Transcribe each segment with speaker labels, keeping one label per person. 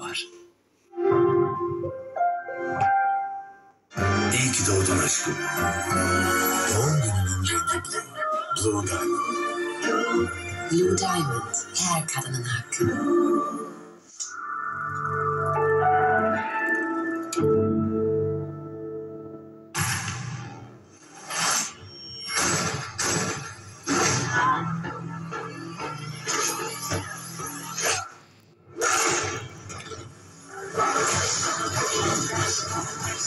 Speaker 1: var. İyi ki doğdun aşkım. Doğum gününün rengi Blue. Blue Diamond.
Speaker 2: Blue Diamond, her kadının hakkı.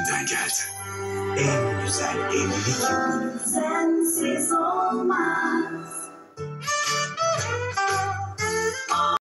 Speaker 1: İçimden geldi. En güzel evlilik yılı.
Speaker 3: Sensiz olmaz.